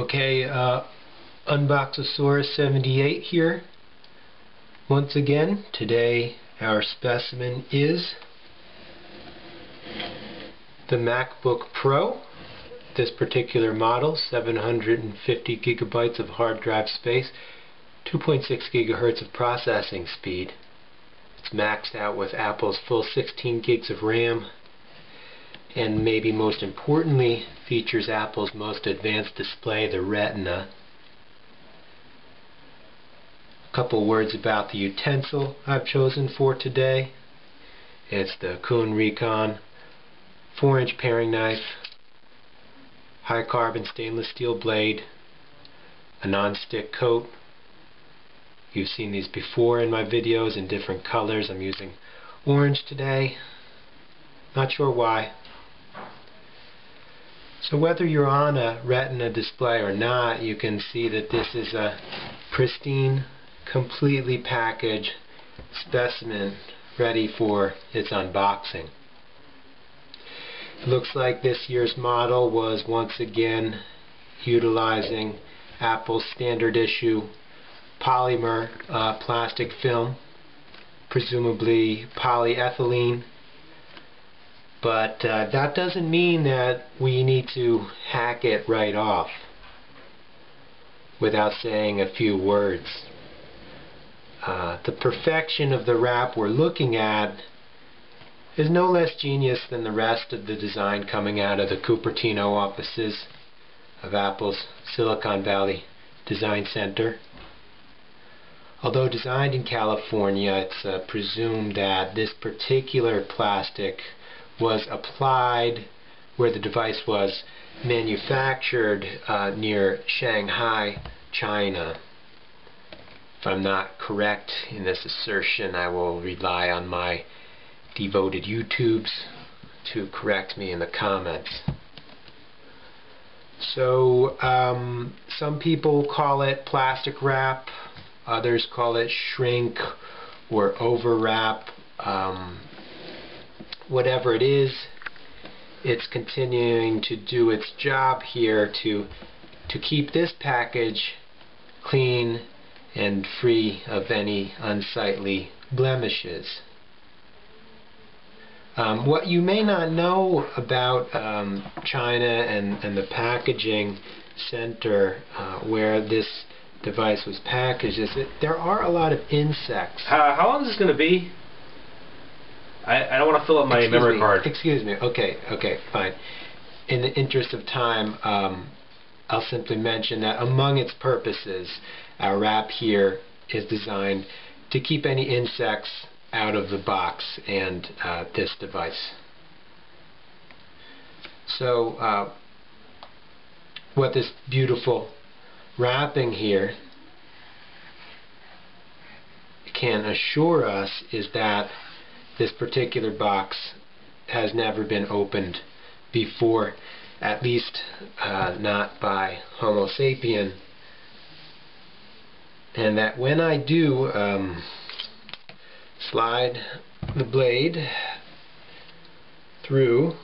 Okay, uh, Unboxosaurus 78 here. Once again, today our specimen is the MacBook Pro. This particular model, 750 gigabytes of hard drive space, 2.6 gigahertz of processing speed. It's maxed out with Apple's full 16 gigs of RAM, and maybe most importantly features Apple's most advanced display, the Retina. A couple words about the utensil I've chosen for today. It's the Kuhn Rikon 4 inch paring knife, high carbon stainless steel blade, a non-stick coat. You've seen these before in my videos in different colors. I'm using orange today. Not sure why. So whether you're on a retina display or not, you can see that this is a pristine, completely packaged specimen ready for its unboxing. Looks like this year's model was once again utilizing Apple's standard issue polymer uh, plastic film, presumably polyethylene but uh, that doesn't mean that we need to hack it right off without saying a few words. Uh, the perfection of the wrap we're looking at is no less genius than the rest of the design coming out of the Cupertino offices of Apple's Silicon Valley Design Center. Although designed in California, it's uh, presumed that this particular plastic was applied where the device was manufactured uh, near Shanghai, China. If I'm not correct in this assertion, I will rely on my devoted YouTubes to correct me in the comments. So, um, some people call it plastic wrap, others call it shrink or overwrap. Um, whatever it is, it's continuing to do its job here to to keep this package clean and free of any unsightly blemishes. Um, what you may not know about um, China and, and the packaging center uh, where this device was packaged is that there are a lot of insects. Uh, how long is this going to be? I, I don't want to fill up my excuse memory me, card. Excuse me. Okay, okay, fine. In the interest of time, um, I'll simply mention that among its purposes, our wrap here is designed to keep any insects out of the box and uh, this device. So, uh, what this beautiful wrapping here can assure us is that this particular box has never been opened before, at least uh, not by Homo sapien. And that when I do um, slide the blade through